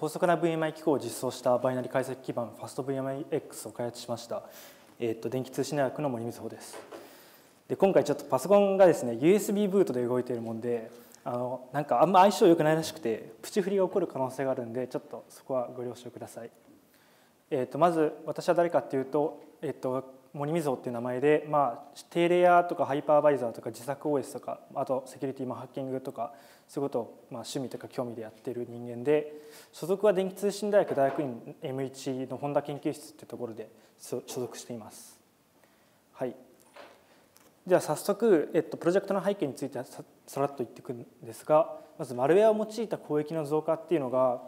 高速な VMI 機構を実装したバイナリ解析基盤 FastVMIX を開発しました、えーと、電気通信大学の森光穂です。で今回ちょっとパソコンがですね USB ブートで動いているもんであのなんかあんま相性良くないらしくてプチ振りが起こる可能性があるんでちょっとそこはご了承ください、えーと、まず私は誰かっていうと,、えーと森水っていう名前で、まあ、低レイヤーとかハイパーバイザーとか自作 OS とかあとセキュリティもハッキングとかそういうことを、まあ、趣味とか興味でやってる人間で所属は電気通信大学大学院 M1 の本田研究室っていうところで所属しています。はい、では早速、えっと、プロジェクトの背景についてささらっと言っていくんですがまずマルウェアを用いた攻撃の増加っていうのが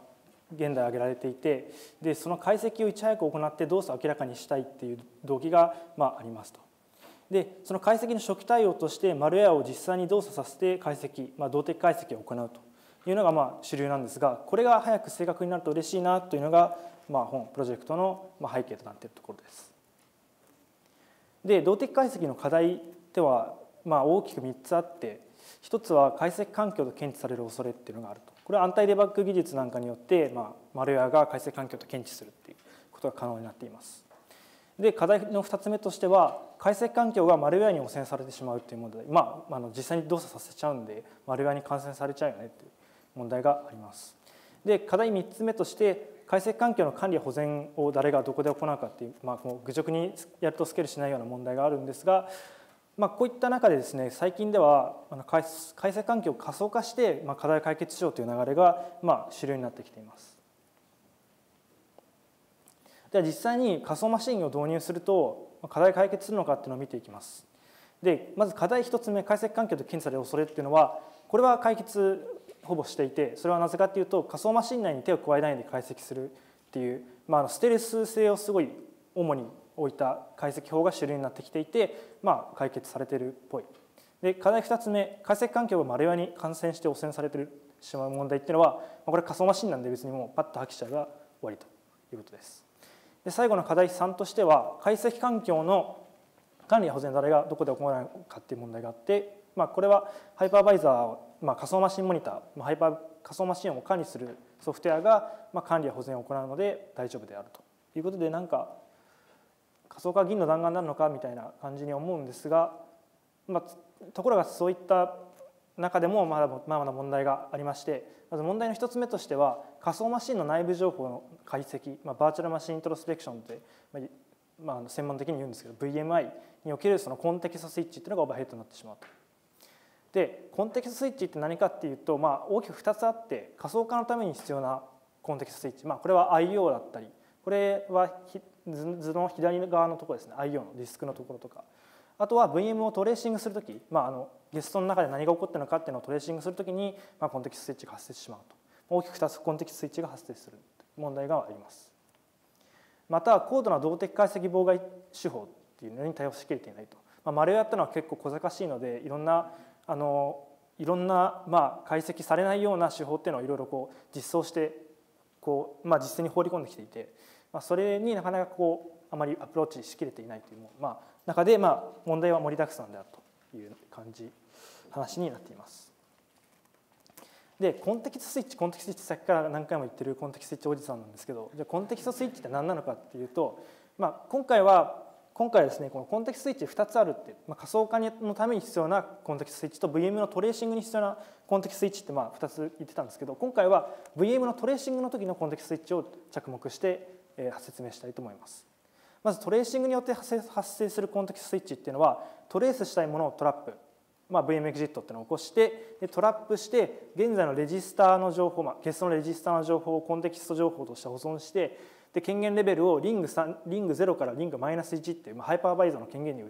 現代挙げられていてでその解析をいち早く行って動作を明らかにしたいっていう動機が、まあ、ありますと。でその解析の初期対応としてマルウェアを実際に動作させて解析、まあ、動的解析を行うというのがまあ主流なんですがこれが早く正確になると嬉しいなというのが、まあ、本プロジェクトの背景となっているところです。で動的解析の課題ではまあ大きく3つあって一つは解析環境と検知される恐れっていうのがあるとこれは安泰デバッグ技術なんかによって、まあ、マルウェアが解析環境と検知するっていうことが可能になっています。で課題の2つ目としては解析環境がマルウェアに汚染されてしまうという問題。まあ、あの実際に動作させちゃうんでマルウェアに感染されちゃうよねっていう問題があります。で課題3つ目として解析環境の管理保全を誰がどこで行うかっていう、まあ、こう愚直にやるとスケールしないような問題があるんですがまあ、こういった中でですね最近では解析環境を仮想化して、まあ、課題を解決しようという流れが、まあ、主流になってきています。では実際に仮想マシンを導入すると課題解決するのかっていうのを見ていきます。でまず課題1つ目解析環境と検知される恐れっていうのはこれは解決ほぼしていてそれはなぜかっていうと仮想マシン内に手を加えないで解析するっていう、まあ、ステルス性をすごい主に置いた解析法が主流になってきていて、まあ、解決されてるっぽい。で課題2つ目解析環境が丸ルに感染して汚染されてしまう問題っていうのはまあこれ仮想マシンなんで別にもうパッと破棄しちゃえば終わりということです。で最後の課題3としては解析環境の管理や保全誰がどこで行うかっていう問題があって、まあ、これはハイパーバイザー、まあ、仮想マシンモニター、まあ、ハイパー仮想マシンを管理するソフトウェアが、まあ、管理や保全を行うので大丈夫であるということでなんか仮想化銀の弾丸なのかみたいな感じに思うんですが、まあ、ところがそういった中でもまだまだ問題がありましてまず問題の1つ目としては仮想マシンの内部情報の解析、まあ、バーチャルマシンイントロスペクションって、まあ、専門的に言うんですけど VMI におけるそのコンテキストスイッチっていうのがオーバーヘッドになってしまうと。でコンテキストスイッチって何かっていうと、まあ、大きく2つあって仮想化のために必要なコンテキストスイッチ、まあ、これは IO だったりこれは図の左側のところですね。IO のディスクのところとか。あとは VM をトレーシングするとき、まあ、あのゲストの中で何が起こってるのかっていうのをトレーシングするときに、まあ、コンテキストスイッチが発生してしまうと。大きく2つコンテキストスイッチが発生する問題があります。また高度な動的解析妨害手法っていうのに対応しきれていないと、まあ、マルウェアっていうのは結構小賢しいのでいろんなあのいろんな、まあ、解析されないような手法っていうのをいろいろこう実装してこう、まあ、実践に放り込んできていて。まあ、それになかなかこうあまりアプローチしきれていないという、まあ、中で、まあ、問題は盛りだくさんであるという感じ話になっています。でコンテキストスイッチコンテキストスイッチさっきから何回も言ってるコンテキストスイッチおじさんなんですけどじゃコンテキストスイッチって何なのかっていうと、まあ、今回は今回はですねこのコンテキストスイッチ2つあるって、まあ、仮想化のために必要なコンテキストスイッチと VM のトレーシングに必要なコンテキストスイッチってまあ2つ言ってたんですけど今回は VM のトレーシングの時のコンテキストスイッチを着目して説明したいと思います。まずトレーシングによって発生するコンテキストスイッチっていうのはトレースしたいものをトラップ、まあ、VM エグジットっていうのを起こしてでトラップして現在のレジスターの情報、まあ、ゲストのレジスターの情報をコンテキスト情報として保存してで権限レベルをリング3リング0からリングマイナス1っていう、まあ、ハイパーバイザーの権限に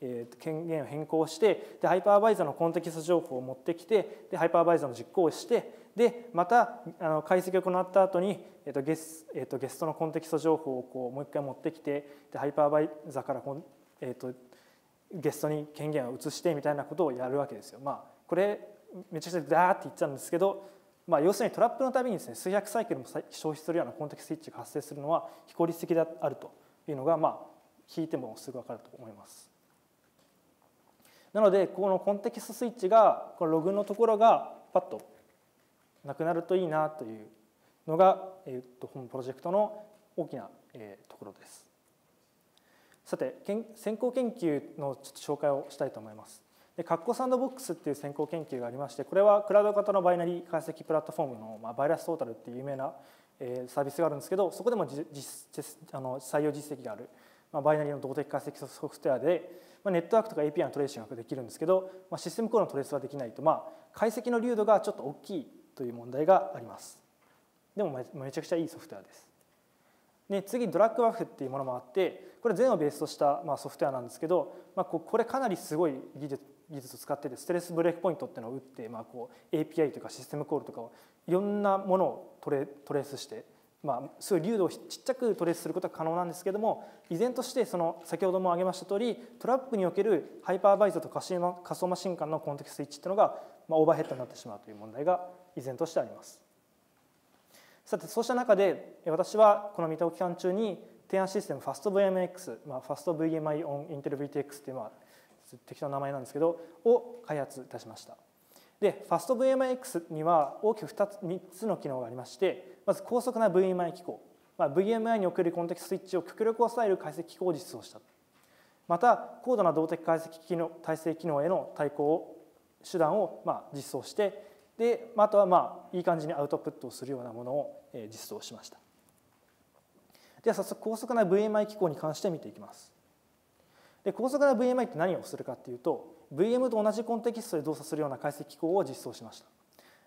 えー、権限を変更してでハイパーバイザーのコンテキスト情報を持ってきてでハイパーバイザーの実行をしてでまたあの解析を行った後に、えーとゲスえーと、ゲストのコンテキスト情報をこうもう一回持ってきてでハイパーバイザーからえーと、ゲストに権限を移してみたいなことをやるわけですよ。まあ、これめちゃくちゃダーって言っちゃうんですけど、まあ、要するにトラップのたびにですね数百サイクルも消費するようなコンテキストスイッチが発生するのは非効率的であるというのが、まあ、聞いてもすぐ分かると思います。なのでこのコンテキストスイッチがこのログのところがパッとなくなるといいなというのが、えー、と本プロジェクトの大きな、えー、ところです。さて先行研究のちょっと紹介をしたいと思います。でカッコサンドボックスっていう先行研究がありましてこれはクラウド型のバイナリー解析プラットフォームの、まあ、バイラストータルっていう有名な、えー、サービスがあるんですけどそこでも実あの採用実績がある、まあ、バイナリーの動的解析ソフトウェアで、まあ、ネットワークとか API のトレーシングができるんですけど、まあ、システムコードのトレースはできないと、まあ、解析の流度がちょっと大きいという問題があります。でもめちゃくちゃいいソフトウェアです。で次ドラッグワフっていうものもあってこれ全をベースとした、まあ、ソフトウェアなんですけど、まあ、これかなりすごい技術技術を使っててストレスブレイクポイントっていうのを打って、まあ、こう API というかシステムコールとかをいろんなものをトレトレースして、まあ、すごい流度をちっちゃくトレースすることが可能なんですけども依然としてその先ほども挙げました通りトラップにおけるハイパーバイザーと仮想マシン間のコンテクストスイッチっていうのが、まあ、オーバーヘッドになってしまうという問題が依然としてあります。さてそうした中で私はこの見た期間中に提案システム FastVMX、まあ、FastVMI on Intel VTX っていうまあ適当な名前なんですけどを開発いたしました。で FastVMX には大きく 2, つ3つの機能がありましてまず高速な VMI 機構、まあ、VMI におけるコンテキストスイッチを極力抑える解析機構を実装したまた高度な動的解析機能体制機能への対抗手段をまあ実装してであとはまあいい感じにアウトプットをするようなものを実装しました。では早速高速な VMI 機構に関して見ていきます。で高速な VMI って何をするかっていうと VM と同じコンテキストで動作するような解析機構を実装しました。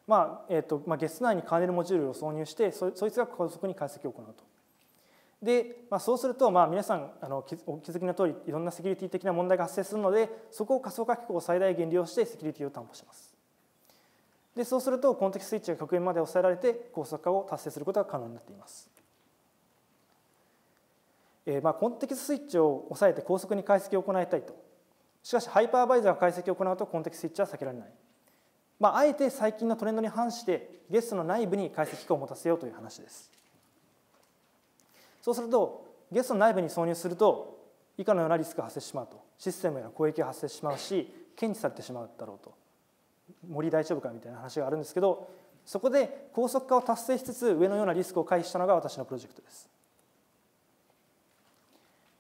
まあえーとまあ、ゲス内にカーネルモジュールを挿入してそいつが高速に解析を行うと。で、まあ、そうすると、まあ、皆さんあのお気づきの通りいろんなセキュリティ的な問題が発生するのでそこを仮想化機構を最大限利用してセキュリティを担保します。でそうするとコンテキストスイッチが極限まで抑えられて高速化を達成することが可能になっています。えー、まあコンテキストスイッチを抑えて高速に解析を行いたいと。しかしハイパーバイザーが解析を行うとコンテキストスイッチは避けられない、まあ、あえて最近のトレンドに反してゲストの内部に解析機を持たせようという話です。そうするとゲストの内部に挿入すると以下のようなリスクが発生してしまうと。システムへの攻撃が発生してしまうし検知されてしまうだろうと。森大丈夫かみたいな話があるんですけどそこで高速化を達成しつつ上のようなリスクを回避したのが私のプロジェクトです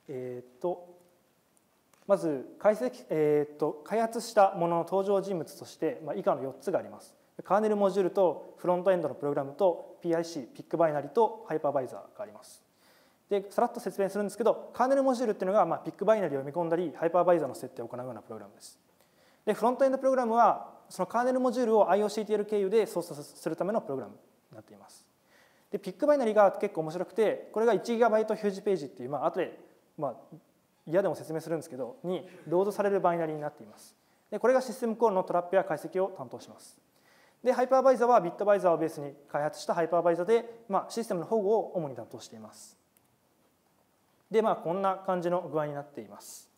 えーと、まず解析、えーと、開発したものの登場人物として、まあ、以下の4つがあります。カーネルモジュールとフロントエンドのプログラムと PIC、ピックバイナリとハイパーバイザーがあります。でさらっと説明するんですけどカーネルモジュールっていうのが、まあ、 PIC バイナリを読み込んだりハイパーバイザーの設定を行うようなプログラムです。でフロントエンドプログラムはそのカーネルモジュールを IOCTL 経由で操作するためのプログラムになっています。で PIC バイナリーが結構面白くてこれが 1GB 表示ページっていう、まあ後でまあ、嫌でも説明するんですけどにロードされるバイナリーになっています。でこれがシステムコールのトラップや解析を担当します。でハイパーバイザーは BitVisor をベースに開発したハイパーバイザーで、まあ、システムの保護を主に担当しています。でまあこんな感じの具合になっています。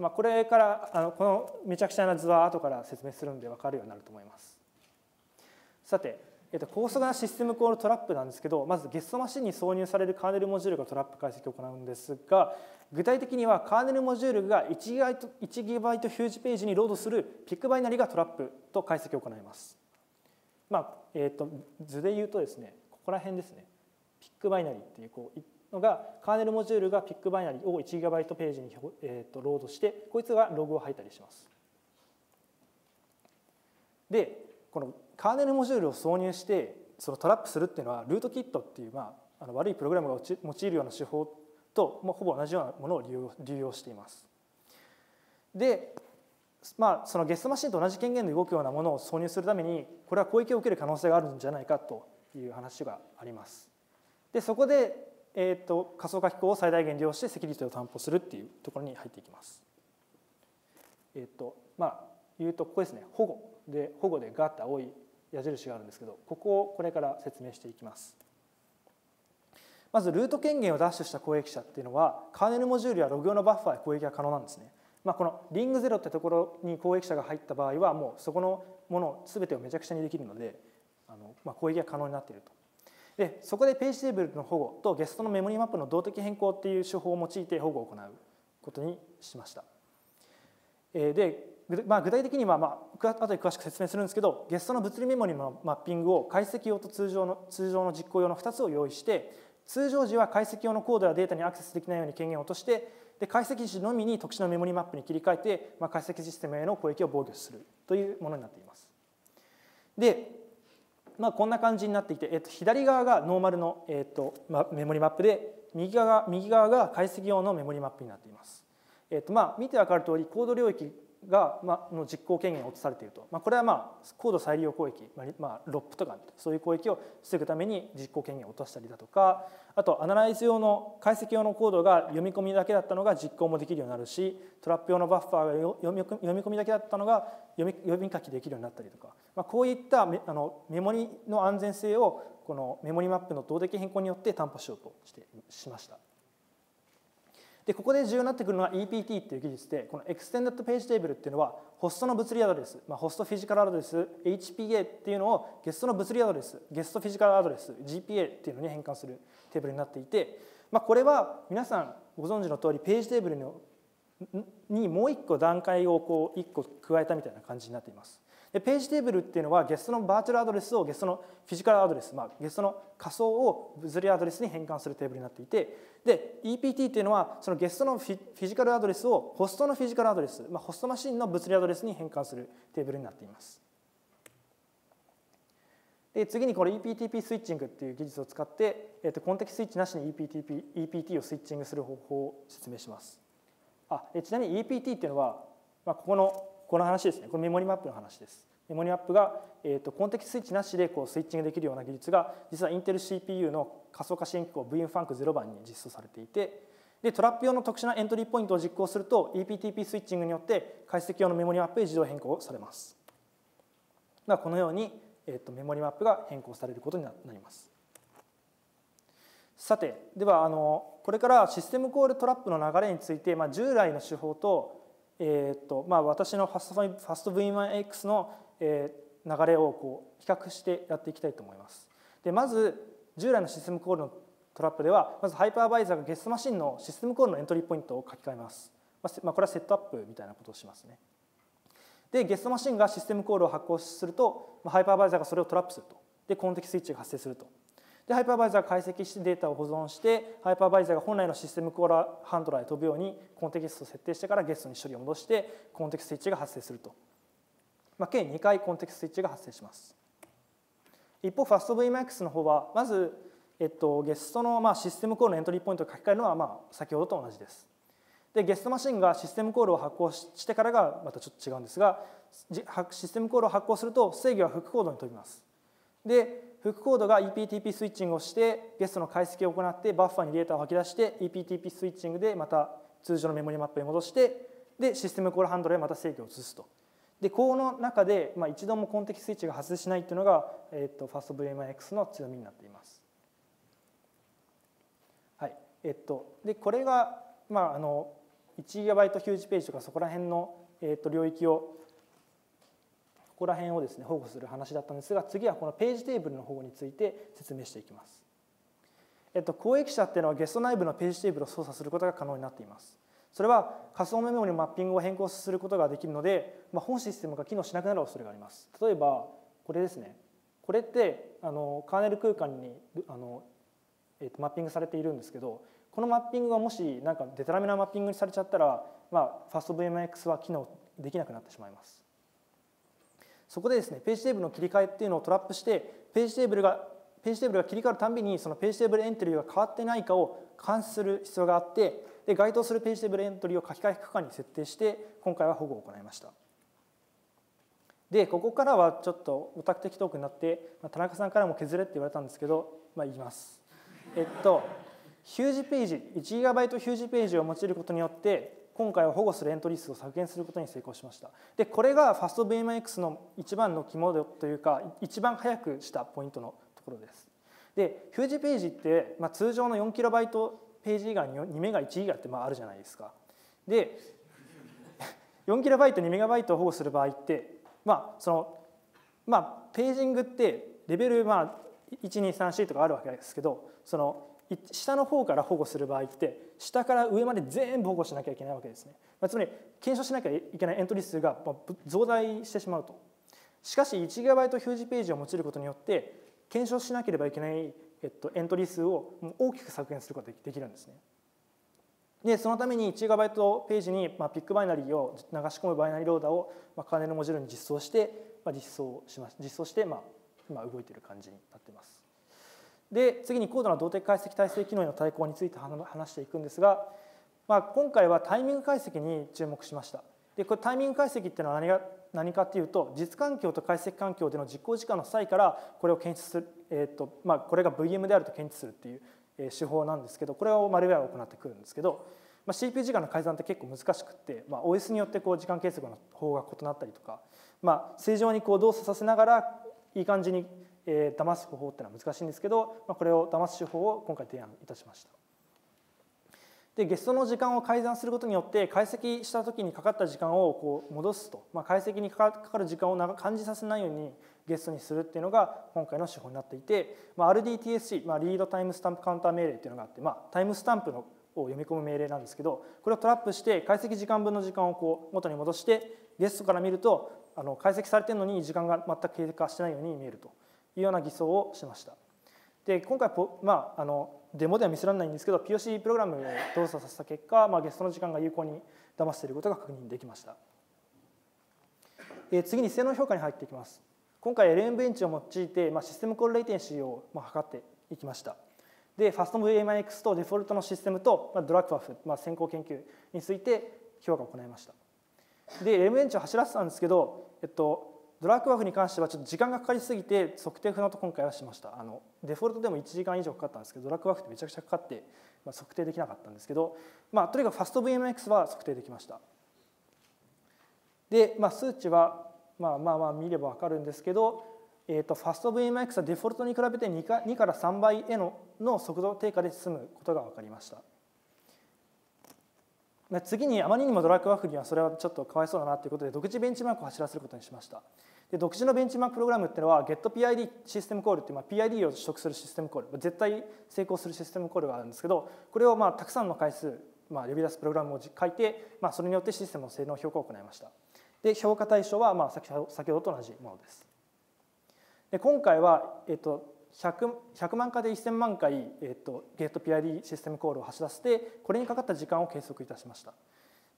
まあ、これからあのこのめちゃくちゃな図は後から説明するんで分かるようになると思いますさてえっと、高速なシステムコールトラップなんですけどまずゲストマシンに挿入されるカーネルモジュールがトラップ解析を行うんですが具体的にはカーネルモジュールが 1GB 表示ページにロードするピックバイナリーがトラップと解析を行います。まあえーと、図で言うとですねここら辺ですねピックバイナリーっていうこうのがカーネルモジュールがピックバイナリーを 1GB ページに、えーとロードしてこいつがログを吐いたりします。でこのカーネルモジュールを挿入してそのトラップするっていうのはルートキットっていう、まあ、あの悪いプログラムが用いるような手法と、まあ、ほぼ同じようなものを利用利用しています。でまあ、そのゲストマシンと同じ権限で動くようなものを挿入するためにこれは攻撃を受ける可能性があるんじゃないかという話があります。でそこで、えーと、仮想化機構を最大限利用してセキュリティを担保するっていうところに入っていきます。えっ、ー、とまあ言うとここですね保護で保護でガッと青い矢印があるんですけどここをこれから説明していきます。まずルート権限を奪取した攻撃者っていうのはカーネルモジュールやログ用のバッファーで攻撃が可能なんですね。まあ、このリングゼロってところに攻撃者が入った場合はもうそこのもの全てをめちゃくちゃにできるのであの、まあ、攻撃が可能になっていると。でそこでページテーブルの保護とゲストのメモリーマップの動的変更っていう手法を用いて保護を行うことにしました。でまあ、具体的には、まあ後で詳しく説明するんですけどゲストの物理メモリのマッピングを解析用と通常の通常の実行用の2つを用意して通常時は解析用のコードやデータにアクセスできないように権限を落としてで解析時のみに特殊なメモリマップに切り替えて、まあ、解析システムへの攻撃を防御するというものになっています。で、まあ、こんな感じになっていて、えっと、左側がノーマルの、えっとまあ、メモリマップで右側右側が解析用のメモリマップになっています。えっとまあ、見て分かる通りコード領域が、まあ、の実行権限を落とされていると、まあ、これは、まあ、コード再利用攻撃、まあ、ロップとかそういう攻撃を防ぐために実行権限を落としたりだとかあとアナライズ用の解析用のコードが読み込みだけだったのが実行もできるようになるしトラップ用のバッファーが読み読み込みだけだったのが読み読み書きできるようになったりとか、まあ、こういったメあのメモリの安全性をこのメモリマップの動的変更によって担保しようとしてしました。でここで重要になってくるのは EPT っていう技術でこの Extended Page Table っていうのはホストの物理アドレス、まあ、ホストフィジカルアドレス HPA っていうのをゲストの物理アドレスゲストフィジカルアドレス GPA っていうのに変換するテーブルになっていて、まあ、これは皆さんご存知の通りページテーブルにもう一個段階をこう一個加えたみたいな感じになっています。でページテーブルっていうのはゲストのバーチャルアドレスをゲストのフィジカルアドレス、まあ、ゲストの仮想を物理アドレスに変換するテーブルになっていてで EPT っていうのはそのゲストのフィジカルアドレスをホストのフィジカルアドレス、まあ、ホストマシンの物理アドレスに変換するテーブルになっています。で次にこれ EPTP スイッチングっていう技術を使って、えー、とコンテキスイッチなしに EPTP EPT をスイッチングする方法を説明します。あちなみに EPT っていうのは、まあ、ここのこの話ですねこれメモリマップの話ですメモリマップが、えーと、コンテキススイッチなしでこうスイッチングできるような技術が実はインテル CPU の仮想化支援機構 VMFunk0 番に実装されていてでトラップ用の特殊なエントリーポイントを実行すると EPTP スイッチングによって解析用のメモリマップへ自動変更されます。このように、えー、とメモリマップが変更されることになります。さてではあのこれからシステムコールトラップの流れについて、まあ、従来の手法と,、えーとまあ、私のファストファスト V1X の、えー、流れをこう比較してやっていきたいと思います。でまず従来のシステムコールのトラップではまずハイパーバイザーがゲストマシンのシステムコールのエントリーポイントを書き換えます。まあ、これはセットアップみたいなことをしますね。でゲストマシンがシステムコールを発行するとハイパーバイザーがそれをトラップするとでコンテキスイッチが発生するとでハイパーバイザー解析してデータを保存してハイパーバイザーが本来のシステムコーラハンドラーへ飛ぶようにコンテキストを設定してからゲストに処理を戻してコンテキストスイッチが発生すると、まあ、計2回コンテキストスイッチが発生します。一方ファスト VMAX の方はまず、えっと、ゲストのまあシステムコールのエントリーポイントを書き換えるのはまあ先ほどと同じです。でゲストマシンがシステムコールを発行してからがまたちょっと違うんですがシステムコールを発行すると制御はフックコードに飛びます。でフックコードが EPTP スイッチングをしてゲストの解析を行ってバッファーにデータを吐き出して EPTP スイッチングでまた通常のメモリマップへ戻してでシステムコールハンドルへまた制御を移すと。でこの中で、まあ、一度もコンテキスイッチが発生しないっていうのが、えー、とファースト VMX の強みになっています。はいえっと、でこれが、まあ、あの 1GB ヒュージページとかそこら辺の、えー、と領域をここら辺をですね保護する話だったんですが次はこのページテーブルの保護について説明していきます。えっと、公益者っていうのはゲスト内部のページテーブルを操作することが可能になっています。それは仮想メモリのマッピングを変更することができるので、まあ、本システムが機能しなくなる恐れがあります。例えばこれですね。これってあのカーネル空間にあの、えっと、マッピングされているんですけどこのマッピングがもしなんかデタラメなマッピングにされちゃったら、まあ、 Fast VMX は機能できなくなってしまいます。そこでですねページテーブルの切り替えっていうのをトラップしてページテーブルがページテーブルが切り替わるたんびにそのページテーブルエントリーが変わってないかを監視する必要があってで該当するページテーブルエントリーを書き換え不可に設定して今回は保護を行いました。でここからはちょっとオタク的トークになって、まあ、田中さんからも削れって言われたんですけど、まあ、言います。えっとヒュージページ 1GB ヒュージページを用いることによって今回は保護するエントリー数を削減することに成功しました。でこれがファスト BMX の一番の肝というか一番早くしたポイントのところです。で表示ページって、まあ、通常の 4KB ページ以外に2メガ1ギガってまああるじゃないですか。で 4KB2MB を保護する場合ってまあそのまあページングってレベルまあ1234とかあるわけですけどその下の方から保護する場合って下から上まで全部保護しなきゃいけないわけですね。つまり検証しなきゃいけないエントリー数が増大してしまうと。しかし 1GB 表示ページを用いることによって検証しなければいけない、えっと、エントリー数を大きく削減することができるんですね。でそのために 1GB ページに、まあ、ピックバイナリーを流し込むバイナリーローダーを、まあ、カーネルモジュールに実装して、まあ、実装しま実装して、まあ、今動いている感じになっています。で次に高度な動的解析体制機能への対抗について話していくんですが、まあ、今回はタイミング解析に注目しました。でこれタイミング解析っていうのは何が何かっていうと実環境と解析環境での実行時間の際からこれを検出する、えーとまあ、これが VM であると検知するっていう手法なんですけどこれをマルウェアを行ってくるんですけど、まあ、CPU 時間の改ざんって結構難しくって、まあ、OS によってこう時間計測の方が異なったりとか、まあ、正常にこう動作させながらいい感じにえー、騙す方法っていうのは難しいんですけど、まあ、これを騙す手法を今回提案いたしました。でゲストの時間を改ざんすることによって解析した時にかかった時間をこう戻すと、まあ、解析にかかる時間を感じさせないようにゲストにするっていうのが今回の手法になっていて、まあ、RDTSC、まあ、リードタイムスタンプカウンター命令っていうのがあって、まあ、タイムスタンプのを読み込む命令なんですけどこれをトラップして解析時間分の時間をこう元に戻してゲストから見るとあの解析されてるのに時間が全く経過してないように見えるというような偽装をしました。で今回まあ、あのデモでは見せられないんですけど POC プログラムを動作させた結果、まあ、ゲストの時間が有効に騙していることが確認できました。え次に性能評価に入っていきます。今回 LM ベンチを用いて、まあ、システムコールレイテンシーを、まあ、測っていきました。で、ファスト VMIX とデフォルトのシステムと、まあ、ドラッグワフ、まあ、先行研究について評価を行いました。で、LM ベンチを走らせたんですけど、えっと、ドラッグワーフに関してはちょっと時間がかかりすぎて測定不能と今回はしました。あのデフォルトでも1時間以上かかったんですけどドラッグワーフってめちゃくちゃかかって、まあ、測定できなかったんですけど、まあ、とにかくファスト VMX は測定できました。で、まあ、数値は、まあ、まあまあ見れば分かるんですけど、えーと、ファスト VMX はデフォルトに比べて 2, か2から3倍へのの速度低下で済むことが分かりました。次にあまりにもドラッグワーフにはそれはちょっとかわいそうだなということで独自ベンチマークを走らせることにしました。で独自のベンチマークプログラムっていうのは GetPID システムコールっていう、まあ、PID を取得するシステムコール。絶対成功するシステムコールがあるんですけどこれをまあたくさんの回数、まあ、呼び出すプログラムを書いて、まあ、それによってシステムの性能評価を行いました。で評価対象はまあ先ほどと同じものです。で今回は、えっと、100, 100万回で1000万回、えっと、GetPID システムコールを走らせてこれにかかった時間を計測いたしました。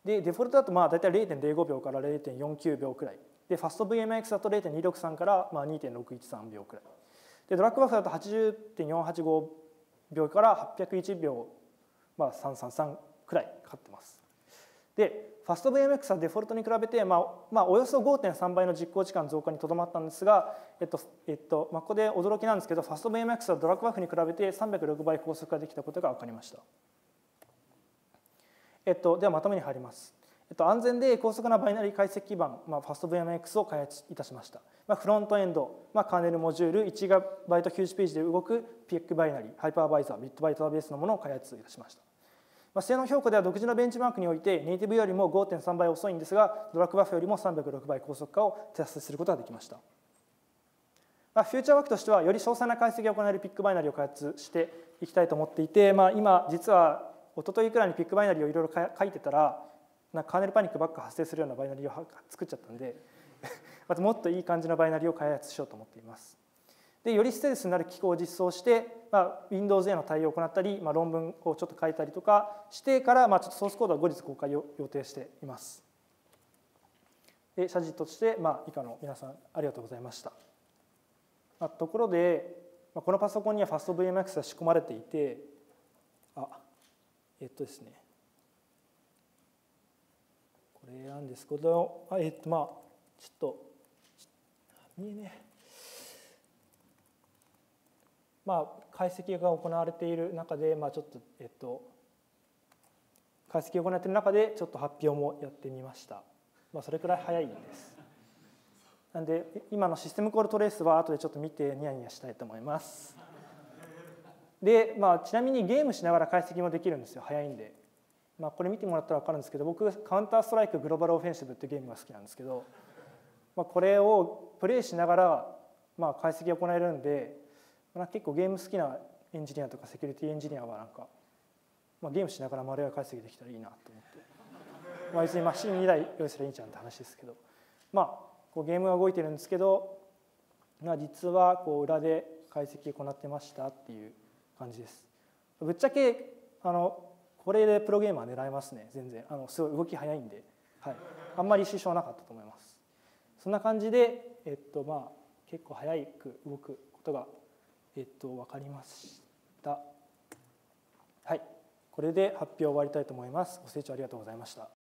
でデフォルトだとまあ大体0.05秒から0.49秒くらい。でファスト VMX だと0.263からまあ2.613秒くらい。でドラッグバフだと80.485秒から801秒、まあ、333くらいかかってます。でファスト VMX はデフォルトに比べて、まあまあ、およそ5.3倍の実行時間増加にとどまったんですが、えっとえっとまあ、ここで驚きなんですけどファスト VMX は DRAKVUF に比べて306倍高速化ができたことが分かりました、えっと、ではまとめに入りますえっと、安全で高速なバイナリー解析基盤、まあ、ファスト VMX を開発いたしました。まあ、フロントエンド、まあ、カーネルモジュール 1GB 表示ページで動く PIC バイナリー、ハイパーバイザー、ビットバイトベースのものを開発いたしました。まあ、性能評価では独自のベンチマークにおいてネイティブよりも5.3倍遅いんですが DRAKVUF よりも306倍高速化を達成することができました。まあ、フューチャーワークとしてはより詳細な解析が行える PIC バイナリーを開発していきたいと思っていて、まあ、今実は一昨日くらいに PIC バイナリーをいろいろ書いてたらなんかカーネルパニックばっか発生するようなバイナリーを作っちゃったんで またもっといい感じのバイナリーを開発しようと思っています。でよりステルスになる機構を実装して、まあ、Windows への対応を行ったり、まあ、論文をちょっと書いたりとかしてから、まあ、ちょっとソースコードは後日公開を予定しています。で謝辞として、まあ、以下の皆さんありがとうございました。まあ、ところで、まあ、このパソコンには FastVMX が仕込まれていてあえっとですねこれなんですけどあえっとまあちょっと見えねえまあ解析が行われている中でまあちょっとえっと解析が行われている中でちょっと発表もやってみました。まあそれくらい早いんです。なんで今のシステムコールトレースは後でちょっと見てニヤニヤしたいと思います。でまあちなみにゲームしながら解析もできるんですよ。早いんで。まあ、これ見てもらったら分かるんですけど僕カウンターストライクグローバルオフェンシブっていうゲームが好きなんですけど、まあ、これをプレイしながらまあ解析が行えるんで、まあ、結構ゲーム好きなエンジニアとかセキュリティエンジニアはなんか、まあ、ゲームしながらマルウェア解析できたらいいなと思って。まあ、別にマシン2台用意すればいいじゃんって話ですけど。まあこうゲームが動いてるんですけど、まあ、実はこう裏で解析を行ってましたっていう感じです。ぶっちゃけあのこれでプロゲーマー狙えますね。全然。あのすごい動き早いんで、はい、あんまり支障なかったと思います。そんな感じで、えっとまあ、結構早く動くことが、えっと、分かりました。はい。これで発表を終わりたいと思います。ご清聴ありがとうございました。